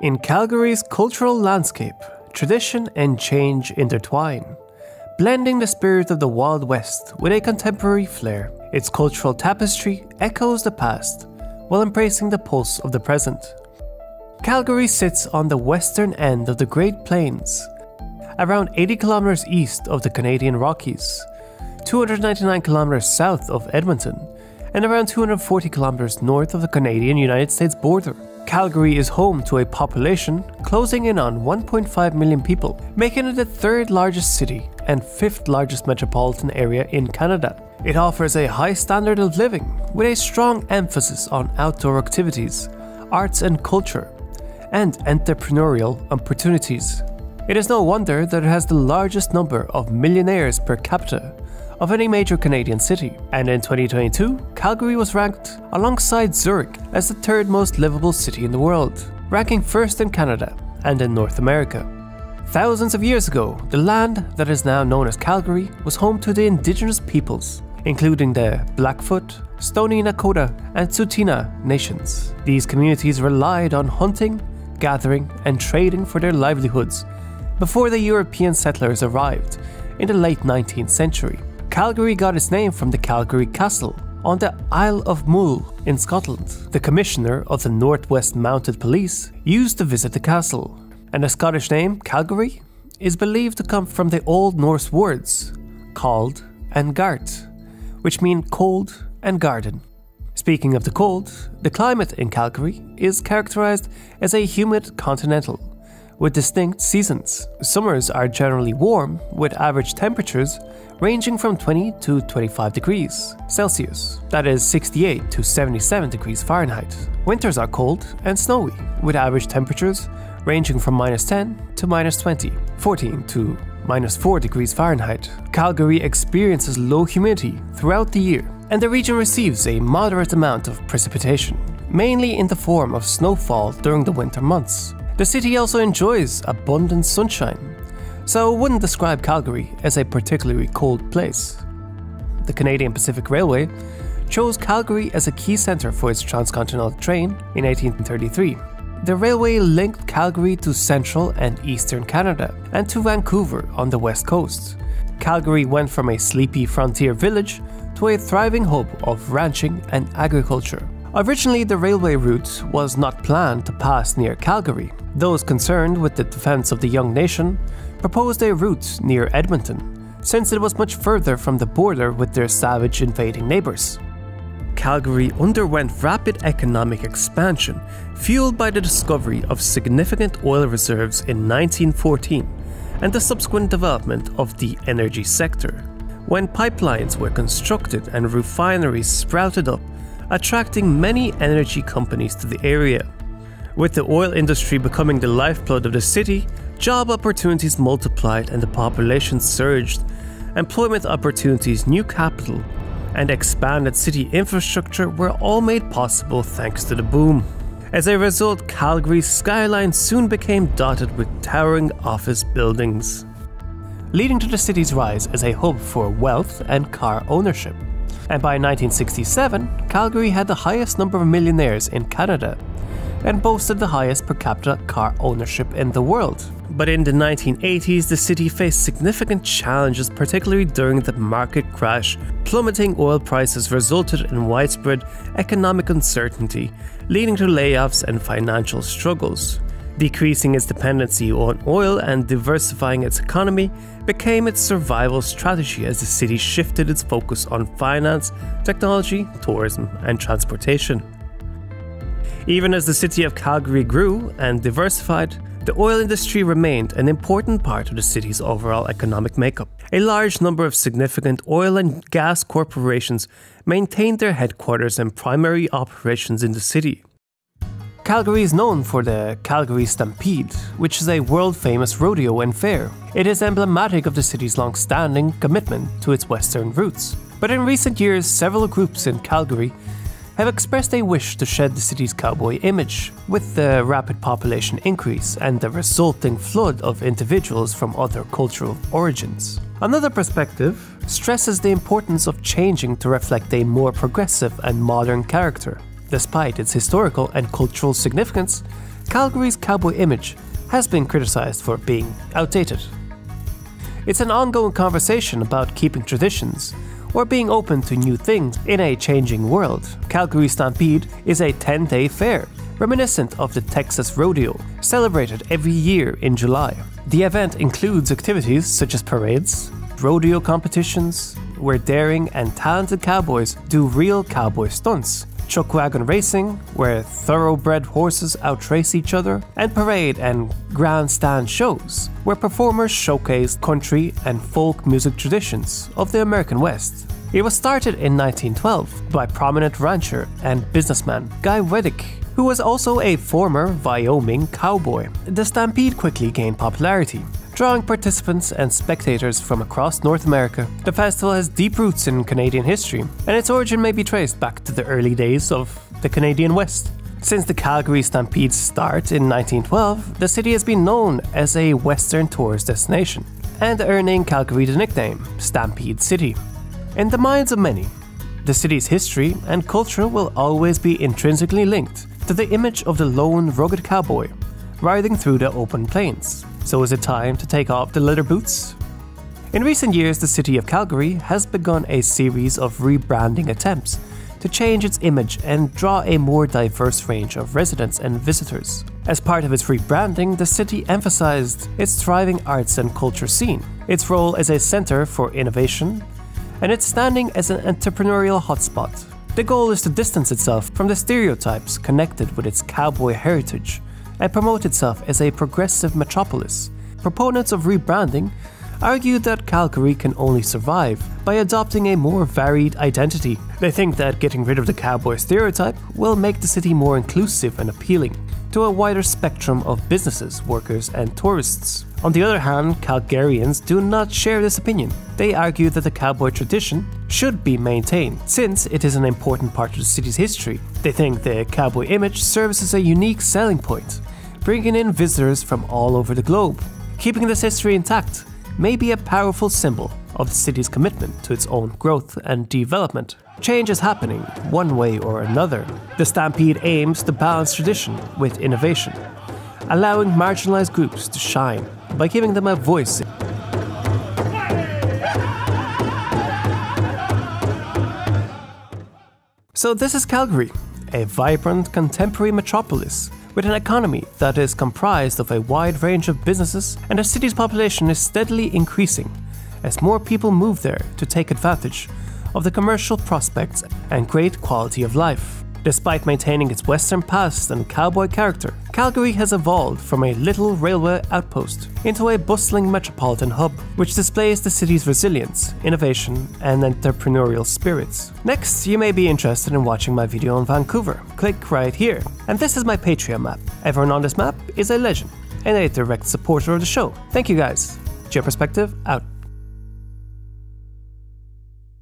In Calgary's cultural landscape, tradition and change intertwine, blending the spirit of the Wild West with a contemporary flair. Its cultural tapestry echoes the past while embracing the pulse of the present. Calgary sits on the western end of the Great Plains, around 80 kilometers east of the Canadian Rockies, 299 kilometers south of Edmonton, and around 240 kilometers north of the Canadian United States border. Calgary is home to a population closing in on 1.5 million people, making it the third largest city and fifth largest metropolitan area in Canada. It offers a high standard of living with a strong emphasis on outdoor activities, arts and culture, and entrepreneurial opportunities. It is no wonder that it has the largest number of millionaires per capita of any major Canadian city. And in 2022, Calgary was ranked alongside Zurich as the third most livable city in the world, ranking first in Canada and in North America. Thousands of years ago, the land that is now known as Calgary was home to the indigenous peoples, including the Blackfoot, Stoney Nakoda, and Tsuut'ina nations. These communities relied on hunting, gathering, and trading for their livelihoods before the European settlers arrived in the late 19th century. Calgary got its name from the Calgary Castle on the Isle of Mull in Scotland. The commissioner of the Northwest Mounted Police used to visit the castle, and the Scottish name Calgary is believed to come from the Old Norse words kald and gart, which mean cold and garden. Speaking of the cold, the climate in Calgary is characterized as a humid continental with distinct seasons. Summers are generally warm, with average temperatures ranging from 20 to 25 degrees Celsius, that is 68 to 77 degrees Fahrenheit. Winters are cold and snowy, with average temperatures ranging from minus 10 to minus 20, 14 to minus 4 degrees Fahrenheit. Calgary experiences low humidity throughout the year, and the region receives a moderate amount of precipitation, mainly in the form of snowfall during the winter months. The city also enjoys abundant sunshine, so wouldn't describe Calgary as a particularly cold place. The Canadian Pacific Railway chose Calgary as a key centre for its transcontinental train in 1833. The railway linked Calgary to central and eastern Canada and to Vancouver on the west coast. Calgary went from a sleepy frontier village to a thriving hub of ranching and agriculture. Originally, the railway route was not planned to pass near Calgary. Those concerned with the defense of the young nation proposed a route near Edmonton, since it was much further from the border with their savage invading neighbours. Calgary underwent rapid economic expansion, fueled by the discovery of significant oil reserves in 1914 and the subsequent development of the energy sector. When pipelines were constructed and refineries sprouted up, attracting many energy companies to the area. With the oil industry becoming the lifeblood of the city, job opportunities multiplied and the population surged. Employment opportunities, new capital, and expanded city infrastructure were all made possible thanks to the boom. As a result, Calgary's skyline soon became dotted with towering office buildings, leading to the city's rise as a hub for wealth and car ownership. And by 1967, Calgary had the highest number of millionaires in Canada and boasted the highest per capita car ownership in the world. But in the 1980s, the city faced significant challenges, particularly during the market crash. Plummeting oil prices resulted in widespread economic uncertainty, leading to layoffs and financial struggles. Decreasing its dependency on oil and diversifying its economy became its survival strategy as the city shifted its focus on finance, technology, tourism, and transportation. Even as the city of Calgary grew and diversified, the oil industry remained an important part of the city's overall economic makeup. A large number of significant oil and gas corporations maintained their headquarters and primary operations in the city. Calgary is known for the Calgary Stampede, which is a world famous rodeo and fair. It is emblematic of the city's long standing commitment to its western roots. But in recent years, several groups in Calgary have expressed a wish to shed the city's cowboy image, with the rapid population increase and the resulting flood of individuals from other cultural origins. Another perspective stresses the importance of changing to reflect a more progressive and modern character. Despite its historical and cultural significance, Calgary's cowboy image has been criticized for being outdated. It's an ongoing conversation about keeping traditions or being open to new things in a changing world. Calgary Stampede is a 10 day fair, reminiscent of the Texas Rodeo, celebrated every year in July. The event includes activities such as parades, rodeo competitions, where daring and talented cowboys do real cowboy stunts, chuck wagon racing, where thoroughbred horses outrace each other, and parade and grandstand shows, where performers showcase country and folk music traditions of the American West. It was started in 1912 by prominent rancher and businessman Guy Weadick, who was also a former Wyoming cowboy. The stampede quickly gained popularity, drawing participants and spectators from across North America. The festival has deep roots in Canadian history, and its origin may be traced back to the early days of the Canadian West. Since the Calgary Stampede's start in 1912, the city has been known as a Western tourist destination, and earning Calgary the nickname Stampede City. In the minds of many, the city's history and culture will always be intrinsically linked to the image of the lone rugged cowboy riding through the open plains. So is it time to take off the leather boots? In recent years, the city of Calgary has begun a series of rebranding attempts to change its image and draw a more diverse range of residents and visitors. As part of its rebranding, the city emphasized its thriving arts and culture scene, its role as a center for innovation, and its standing as an entrepreneurial hotspot. The goal is to distance itself from the stereotypes connected with its cowboy heritage and promote itself as a progressive metropolis. Proponents of rebranding argue that Calgary can only survive by adopting a more varied identity. They think that getting rid of the cowboy stereotype will make the city more inclusive and appealing to a wider spectrum of businesses, workers, and tourists. On the other hand, Calgarians do not share this opinion. They argue that the cowboy tradition should be maintained, since it is an important part of the city's history. They think the cowboy image serves as a unique selling point, bringing in visitors from all over the globe. Keeping this history intact may be a powerful symbol of the city's commitment to its own growth and development. Change is happening, one way or another. The Stampede aims to balance tradition with innovation, allowing marginalized groups to shine by giving them a voice. So, this is Calgary, a vibrant contemporary metropolis with an economy that is comprised of a wide range of businesses, and the city's population is steadily increasing as more people move there to take advantage of the commercial prospects and great quality of life. Despite maintaining its western past and cowboy character, Calgary has evolved from a little railway outpost into a bustling metropolitan hub, which displays the city's resilience, innovation, and entrepreneurial spirits. Next, you may be interested in watching my video on Vancouver. Click right here. And this is my Patreon map. Everyone on this map is a legend and a direct supporter of the show. Thank you guys. Geoperspective out.